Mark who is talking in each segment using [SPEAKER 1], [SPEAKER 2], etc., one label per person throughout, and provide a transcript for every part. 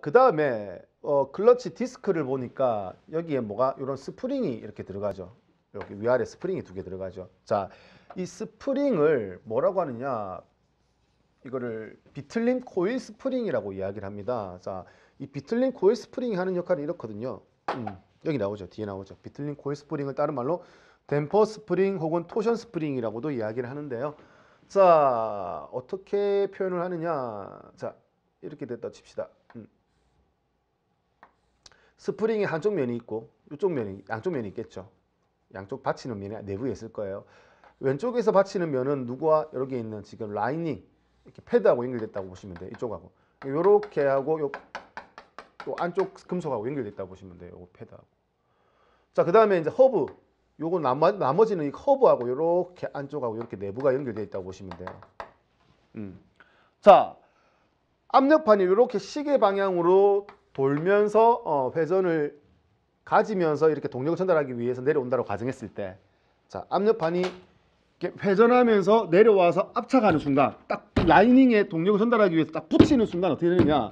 [SPEAKER 1] 그 다음에 어, 클러치 디스크를 보니까 여기에 뭐가 이런 스프링이 이렇게 들어가죠. 여기 위아래 스프링이 두 개 들어가죠. 자, 이 스프링을 뭐라고 하느냐? 이거를 비틀림 코일 스프링이라고 이야기를 합니다. 자, 이 비틀림 코일 스프링이 하는 역할은 이렇거든요. 음, 여기 나오죠. 뒤에 나오죠. 비틀림 코일 스프링을 다른 말로 댐퍼 스프링 혹은 torsion 스프링이라고도 이야기를 하는데요. 자, 어떻게 표현을 하느냐? 자, 이렇게 됐다 칩시다. 음. 스프링이 한쪽 면이 있고 이쪽 면이 양쪽 면이 있겠죠. 양쪽 받치는 면이 내부에 있을 거예요. 왼쪽에서 받치는 면은 누구와 여기 있는 지금 라이닝 이렇게 패드하고 연결됐다고 보시면 돼요. 이쪽하고 요렇게 하고 요, 요 안쪽 금속하고 연결됐다고 보시면 돼요. 요 패드하고. 자, 그 다음에 이제 허브 요거 나머, 나머지는 이 허브하고 요렇게 안쪽하고 이렇게 내부가 연결되어 있다고 보시면 돼요. 음. 자, 압력판이 이렇게 시계 방향으로 돌면서 어, 회전을 가지면서 이렇게 동력을 전달하기 위해서 내려온다고 가정했을 때, 자 압력판이 회전하면서 내려와서 압착하는 순간, 딱 라이닝에 동력을 전달하기 위해서 딱 붙이는 순간 어떻게 되느냐?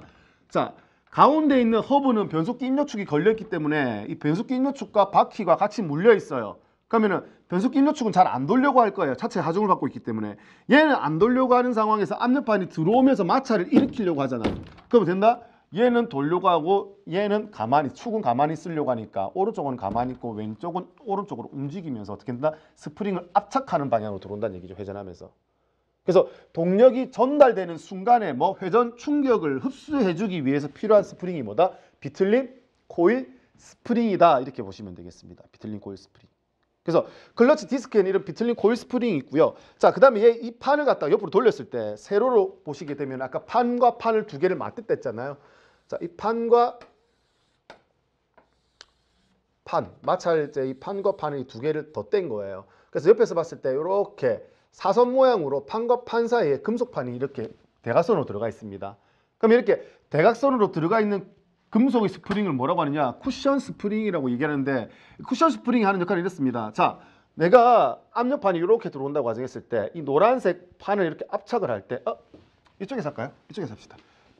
[SPEAKER 1] 자 가운데 있는 허브는 변속기 입력축이 걸렸기 때문에 이 변속기 입력축과 바퀴가 같이 물려 있어요. 그러면은 변속기 입력축은 잘 안 돌려고 할 거예요. 차체 하중을 받고 있기 때문에 얘는 안 돌려고 하는 상황에서 압력판이 들어오면서 마찰을 일으키려고 하잖아. 그러면 된다? 얘는 돌려고 하고 얘는 가만히 축은 가만히 서려고 하니까 오른쪽은 가만히 있고 왼쪽은 오른쪽으로 움직이면서 어떻게 된다? 스프링을 압착하는 방향으로 들어온다는 얘기죠. 회전하면서. 그래서 동력이 전달되는 순간에 뭐 회전 충격을 흡수해주기 위해서 필요한 스프링이 뭐다? 비틀림 코일 스프링이다 이렇게 보시면 되겠습니다. 비틀림 코일 스프링. 그래서 클러치 디스크에는 이런 비틀림 코일 스프링이 있고요. 자, 그 다음에 얘이 판을 갖다가 옆으로 돌렸을 때 세로로 보시게 되면 아까 판과 판을 두 개를 맞댔다 했잖아요. 자, 이 판과 판, 마찰재 이 판과 판을 두 개를 덧댄 거예요. 그래서 옆에서 봤을 때 이렇게 사선 모양으로 판과 판 사이에 금속판이 이렇게 대각선으로 들어가 있습니다. 그럼 이렇게 대각선으로 들어가 있는 금속의 스프링을 뭐라고 하느냐? 쿠션 스프링이라고 얘기하는데 쿠션 스프링이 하는 역할은 이렇습니다. 자, 내가 압력판이 이렇게 들어온다고 가정했을 때 이 노란색 판을 이렇게 압착을 할 때 어? 이쪽에서 할까요? 이쪽에서 합시다.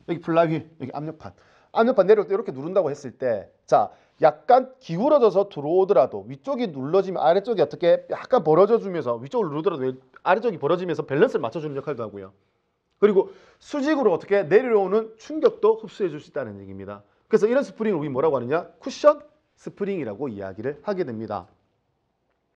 [SPEAKER 1] 여기 플라이 여기 압력판. 압력판 내려올 때 이렇게 누른다고 했을 때 자, 약간 기울어져서 들어오더라도 위쪽이 눌러지면 아래쪽이 어떻게 약간 벌어져 주면서 위쪽을 누르더라도 아래쪽이 벌어지면서 밸런스를 맞춰주는 역할도 하고요. 그리고 수직으로 어떻게 내려오는 충격도 흡수해 줄 수 있다는 얘기입니다. 그래서 이런 스프링을 우리 뭐라고 하느냐? 쿠션 스프링이라고 이야기를 하게 됩니다.